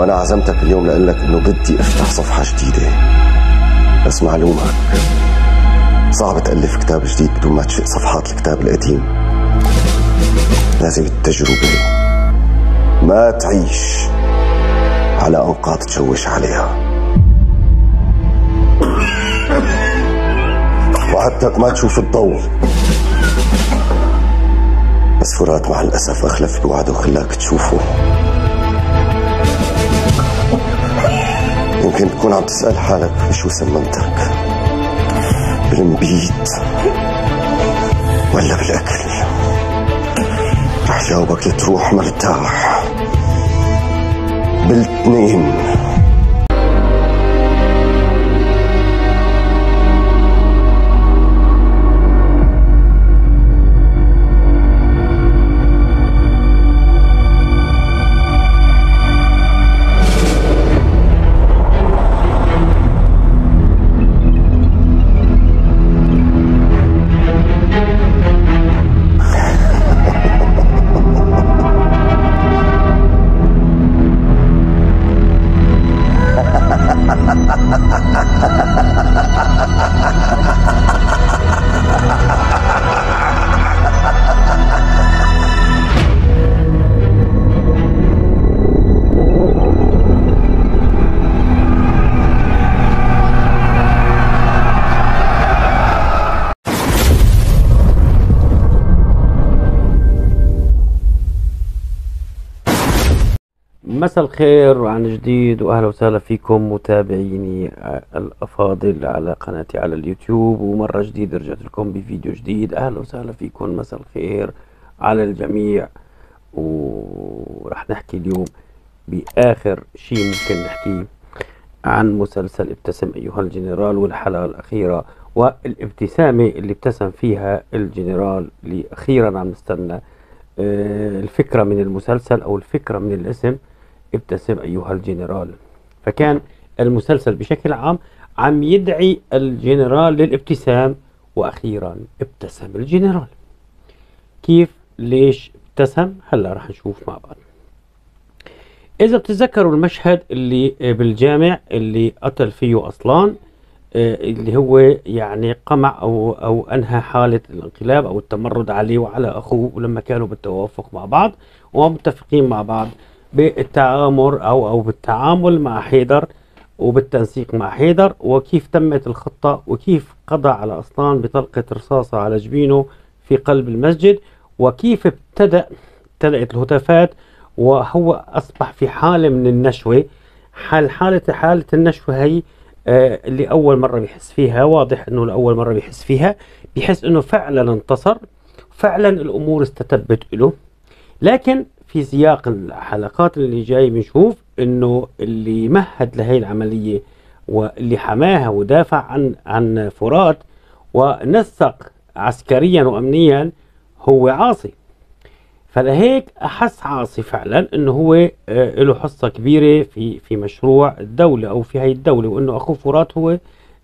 وأنا عزمتك اليوم لأقول لك إنه بدي أفتح صفحة جديدة. بس معلومة صعب تألف كتاب جديد بدون ما تشق صفحات الكتاب القديم. لازم التجربة. ما تعيش على أنقاض تشوش عليها. وعدتك ما تشوف الضوء. بس فرات مع الأسف أخلف بوعده وخلاك تشوفه. يمكن تكون عم تسأل حالك بشو سممتك بالمبيت ولا بالأكل؟ رح جاوبك لتروح مرتاح. بالاثنين مساء الخير عن جديد وأهلا وسهلا فيكم متابعيني الأفاضل على قناتي على اليوتيوب. ومرة جديدة رجعت لكم بفيديو جديد. أهلا وسهلا فيكم مساء الخير على الجميع. ورح نحكي اليوم بآخر شيء ممكن نحكيه عن مسلسل ابتسم أيها الجنرال والحلقة الأخيرة والابتسامة اللي ابتسم فيها الجنرال اللي أخيرا عم نستنى آه، الفكرة من المسلسل أو الفكرة من الاسم. ابتسم أيها الجنرال. فكان المسلسل بشكل عام عم يدعي الجنرال للابتسام وأخيرا ابتسم الجنرال. كيف؟ ليش ابتسم؟ هلأ رح نشوف مع بعض. إذا بتتذكروا المشهد اللي بالجامع اللي قتل فيه أصلان آه، اللي هو يعني قمع أو أو أنهى حالة الانقلاب أو التمرد عليه وعلى أخوه ولما كانوا بالتوافق مع بعض ومتفقين مع بعض. بالتآمر أو أو بالتعامل مع حيدر وبالتنسيق مع حيدر وكيف تمت الخطة وكيف قضى على أصلان بطلقة رصاصة على جبينه في قلب المسجد وكيف ابتدأ ابتدأت الهتافات وهو أصبح في حالة من النشوة. حال حالة حالة النشوة هي آه اللي أول مرة بيحس فيها واضح أنه لأول مرة بيحس فيها بيحس أنه فعلا انتصر فعلا الأمور استتبت له. لكن في سياق الحلقات اللي جاي بنشوف إنه اللي مهد لهي العملية واللي حماها ودافع عن عن فرات ونسق عسكريا وامنيا هو عاصي. فلهيك أحس عاصي فعلا إنه هو آه، له حصة كبيرة في في مشروع الدولة أو في هي الدولة وإنه اخوه فرات هو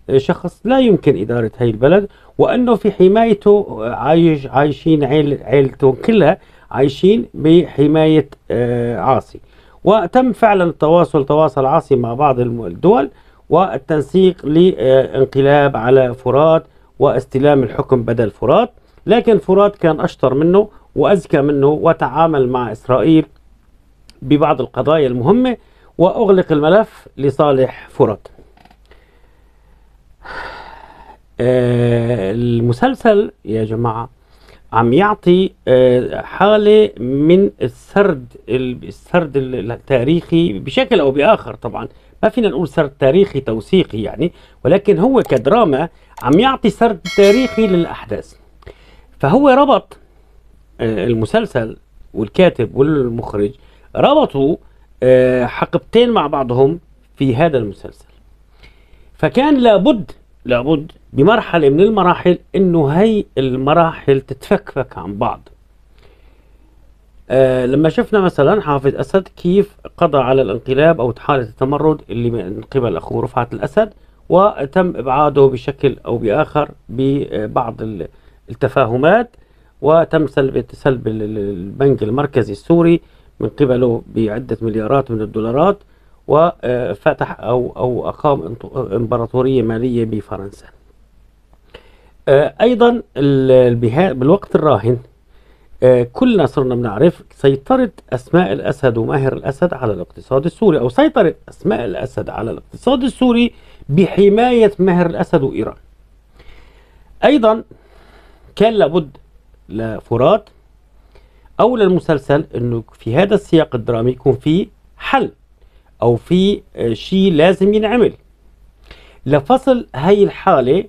آه، شخص لا يمكن إدارة هي البلد وإنه في حمايته آه، عايش عايشين عيل عيلته كلها عايشين بحماية آه، عاصي. وتم فعلا التواصل تواصل عاصي مع بعض الدول والتنسيق لانقلاب على فرات واستلام الحكم بدل فرات. لكن فرات كان أشطر منه وأذكى منه وتعامل مع إسرائيل ببعض القضايا المهمة وأغلق الملف لصالح فرات. آه، المسلسل يا جماعة عم يعطي آه، حالة من السرد السرد التاريخي بشكل أو بآخر طبعا. ما فينا نقول سرد تاريخي توثيقي يعني ولكن هو كدراما عم يعطي سرد تاريخي للأحداث. فهو ربط آه، المسلسل والكاتب والمخرج ربطوا آه، حقبتين مع بعضهم في هذا المسلسل. فكان لابد لابد بمرحلة من المراحل إنه هي المراحل تتفكفك عن بعض. آه لما شفنا مثلا حافظ أسد كيف قضى على الانقلاب أو حالة التمرد اللي من قبل اخوه رفعت الأسد وتم إبعاده بشكل أو بآخر ببعض التفاهمات وتم سلب سلب البنك المركزي السوري من قبله بعدة مليارات من الدولارات. وفتح أو أو أقام إمبراطورية مالية بفرنسا. آه، أيضا بالوقت الراهن آه، كلنا صرنا بنعرف سيطرة أسماء الأسد وماهر الأسد على الاقتصاد السوري أو سيطرة أسماء الأسد على الاقتصاد السوري بحماية ماهر الأسد وإيران. أيضا كان لابد لفرات أو للمسلسل أنه في هذا السياق الدرامي يكون في حل أو في آه، شيء لازم ينعمل. لفصل هاي الحالة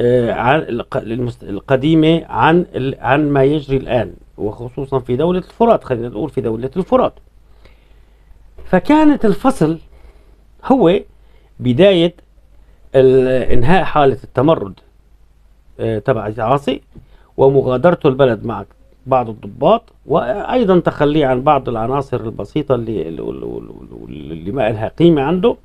آه، عن الق- المست- القديمة عن عن ما يجري الآن وخصوصا في دولة الفرات خلينا نقول في دولة الفرات. فكانت الفصل هو بداية ال- إنهاء حالة التمرد آه، تبع عاصي ومغادرته البلد مع بعض الضباط وأيضا تخليه عن بعض العناصر البسيطة اللي اللي, ما لها قيمة عنده.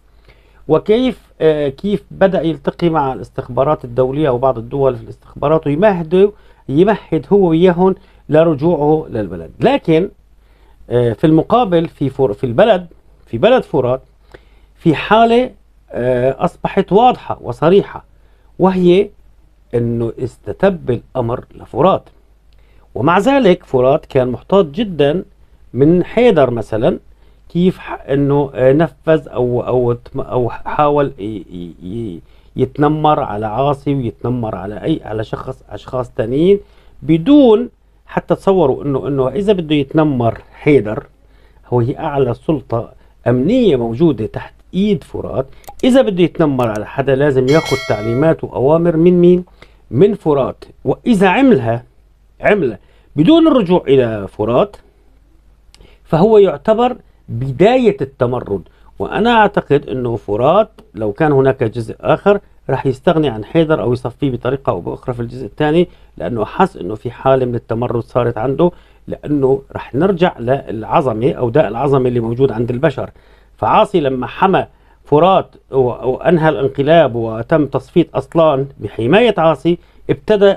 وكيف آه، كيف بدأ يلتقي مع الاستخبارات الدولية أو بعض الدول في الاستخبارات ويمهدوا يمهد هو وياهم لرجوعه للبلد. لكن آه، في المقابل في في البلد في بلد فرات في حالة آه، أصبحت واضحة وصريحة وهي أنه استتب الأمر لفرات ومع ذلك فرات كان محتاط جدا من حيدر مثلا كيف إنه نفذ أو أو أو حاول يتنمر على عاصي ويتنمر على اي على شخص أشخاص تانيين بدون حتى تصوروا انه إنه إذا بده يتنمر حيدر هو هي أعلى سلطة أمنية موجودة تحت إيد فرات. إذا بده يتنمر على حدا لازم ياخذ تعليمات وأوامر من مين؟ من فرات. وإذا عملها عملها بدون الرجوع إلى فرات فهو يعتبر بداية التمرد. وأنا أعتقد أنه فرات لو كان هناك جزء آخر راح يستغني عن حيدر أو يصفيه بطريقة أو بأخرى في الجزء الثاني لأنه حس أنه في حالة من التمرد صارت عنده لأنه راح نرجع للعظمة أو داء العظمة اللي موجود عند البشر. فعاصي لما حمى فرات وأنهى الانقلاب وتم تصفية أصلان بحماية عاصي ابتدى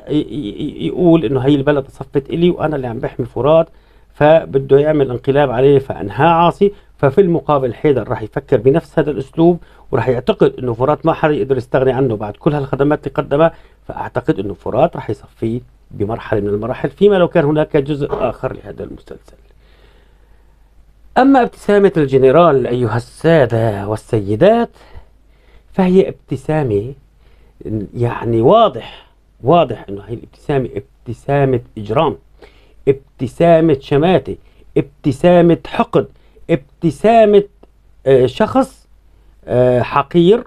يقول إنه هي البلد صفت إلي وأنا اللي عم بحمي فرات فبده يعمل انقلاب عليه فأنهاه عاصي ففي المقابل حيدر راح يفكر بنفس هذا الأسلوب وراح يعتقد إنه فرات ما حدا يقدر يستغني عنه بعد كل هالخدمات اللي قدمها فأعتقد إنه فرات راح يصفيه بمرحلة من المراحل فيما لو كان هناك جزء آخر لهذا المسلسل. أما ابتسامة الجنرال أيها السادة والسيدات فهي ابتسامة يعني واضح واضح إنه هي الابتسامة ابتسامة إجرام ابتسامة شماتة ابتسامة حقد ابتسامة آه، شخص آه، حقير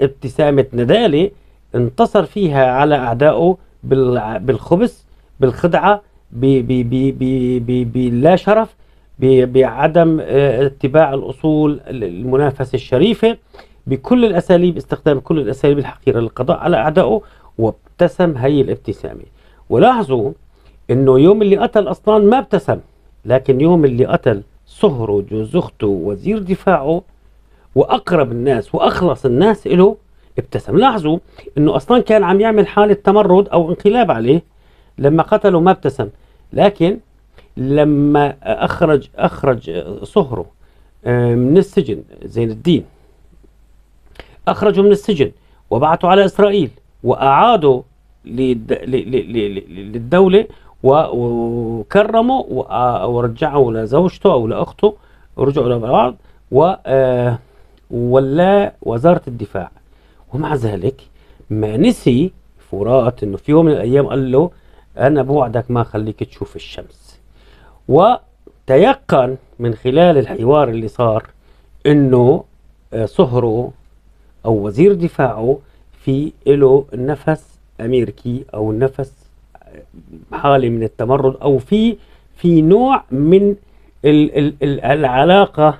ابتسامة ندالة انتصر فيها على أعدائه بالخبث بالخدعة ب- ب- ب- ب- ب- باللا شرف بعدم آه، اتباع الأصول المنافسة الشريفة بكل الأساليب استخدام كل الأساليب الحقيرة للقضاء على أعدائه وابتسم هي الابتسامة. ولاحظوا إنه يوم اللي قتل اصلان ما ابتسم لكن يوم اللي قتل صهره جوز اخته وزير دفاعه وأقرب الناس وأخلص الناس له ابتسم. لاحظوا إنه أصلا كان عم يعمل حالة تمرد أو انقلاب عليه لما قتله ما ابتسم. لكن لما اخرج أخرج صهره آه، من السجن زين الدين أخرجوا من السجن وبعثوا على إسرائيل. وأعادوا للدولة وكرموا ورجعوا لزوجته أو لأخته ورجعوا لبعض و آه، ولا وزارة الدفاع. ومع ذلك ما نسي فرات إنه في يوم من الأيام قال له أنا بوعدك ما خليك تشوف الشمس. وتيقن من خلال الحوار اللي صار إنه آه، صهره أو وزير دفاعه في له نفس امريكي أو نفس حالة من التمرد أو في في نوع من ال ال ال العلاقة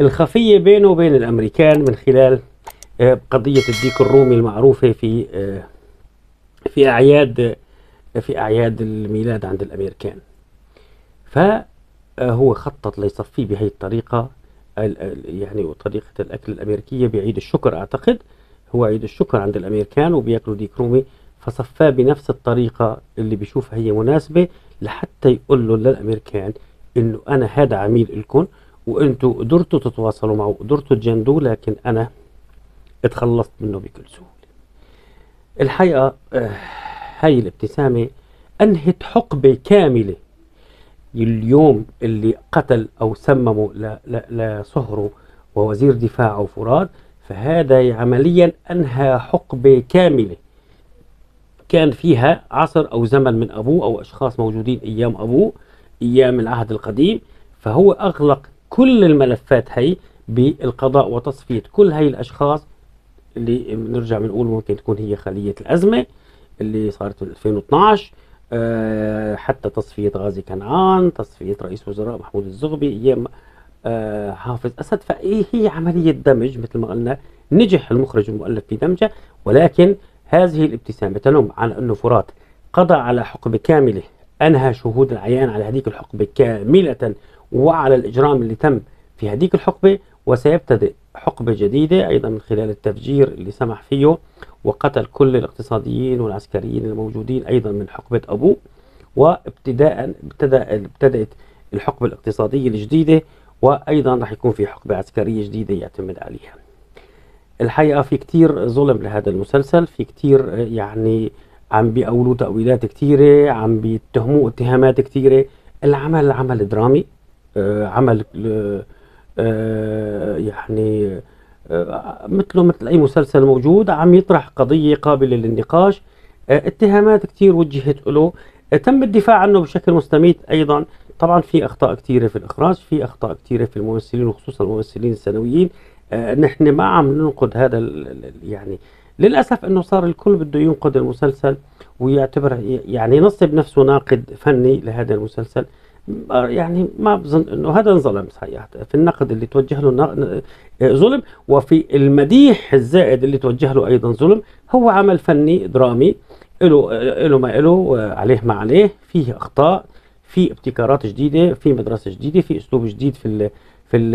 الخفية بينه وبين الأمريكان من خلال آه، قضية الديك الرومي المعروفة في آه، في أعياد في أعياد الميلاد عند الأمريكان. فهو خطط ليصفيه بهي الطريقة ال- ال- يعني طريقة الأكل الأمريكية بعيد الشكر أعتقد. هو عيد الشكر عند الأمريكان وبياكلوا ديك رومي فصفاه بنفس الطريقة اللي بيشوفها هي مناسبة لحتى يقول له للأمريكان إنه أنا هذا عميل لكم وإنتوا قدرتوا تتواصلوا معه قدرتوا تجندوه لكن أنا اتخلصت منه بكل سهولة. الحقيقة آه، هاي الابتسامة أنهت حقبة كاملة اليوم اللي قتل أو ل- لصهره ووزير دفاعه فراد. فهذا عمليا أنهى حقبة كاملة. كان فيها عصر أو زمن من أبوه أو أشخاص موجودين أيام أبوه أيام العهد القديم. فهو أغلق كل الملفات هي بالقضاء وتصفية كل هاي الأشخاص اللي بنرجع بنقول ممكن تكون هي خلية الأزمة اللي صارت في 2012 آه، حتى تصفية غازي كنعان تصفية رئيس وزراء محمود الزغبي أيام آه، حافظ أسد. فإيه هي عملية دمج؟ مثل ما قلنا نجح المخرج المؤلف في دمجة ولكن هذه الابتسامة تنم عن أنه فرات قضى على حقبة كاملة أنهى شهود العيان على هذيك الحقبة كاملة وعلى الإجرام اللي تم في هذيك الحقبة. وسيبتدئ حقبة جديدة أيضا من خلال التفجير اللي سمح فيه وقتل كل الاقتصاديين والعسكريين الموجودين أيضا من حقبة أبوه. وابتداء ابتدأ ابتدأت الحقبة الاقتصادية الجديدة وأيضا راح يكون في حقبة عسكرية جديدة يعتمد عليها. الحقيقة في كتير ظلم لهذا المسلسل في كتير يعني عم بيقولوا تأويلات كتيرة عم بيتهموه اتهامات كتيرة. العمل عمل درامي آه، عمل آه، آه، يعني مثله مثل أي مسلسل موجود عم يطرح قضية قابلة للنقاش. اتهامات كتير وجهت له. تم الدفاع عنه بشكل مستميت أيضا. طبعا في أخطاء كتيرة في الإخراج في أخطاء كتيرة في الممثلين وخصوصا الممثلين الثانويين آه، نحن ما عم ننقد هذا يعني للأسف أنه صار الكل بده ينقد المسلسل ويعتبر يعني ينصب نفسه ناقد فني لهذا المسلسل. آه، يعني ما بظن إنه هذا انظلم صحيح. في النقد اللي توجه له آه، ظلم وفي المديح الزائد اللي توجه له أيضا ظلم هو عمل فني درامي له له ما له آه، عليه ما عليه فيه أخطاء. في ابتكارات جديدة في مدرسة جديدة في أسلوب جديد في ال في ال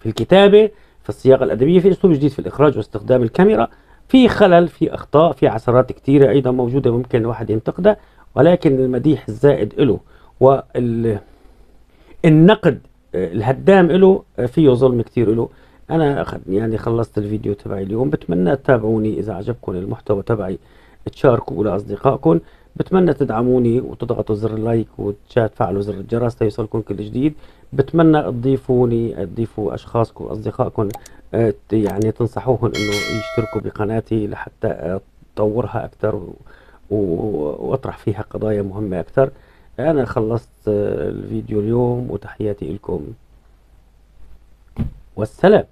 في الكتابة في الصياغه الأدبية في أسلوب جديد في الإخراج واستخدام الكاميرا. في خلل في أخطاء في عثرات كثيره أيضا موجودة ممكن الواحد ينتقدها ولكن المديح الزائد له والنقد الهدام له فيه ظلم كثير له أنا يعني خلصت الفيديو تبعي اليوم بتمنى تتابعوني إذا عجبكم المحتوى تبعي تشاركوا لأصدقائكم. بتمنى تدعموني وتضغطوا زر اللايك وتفعلوا زر الجرس ليوصلكم كل جديد. بتمنى تضيفوني تضيفوا أشخاصكم واصدقائكم آه، يعني تنصحوهم إنه يشتركوا بقناتي لحتى آه، أطورها أكثر وأطرح فيها قضايا مهمة أكثر أنا خلصت آه، الفيديو اليوم وتحياتي لكم والسلام.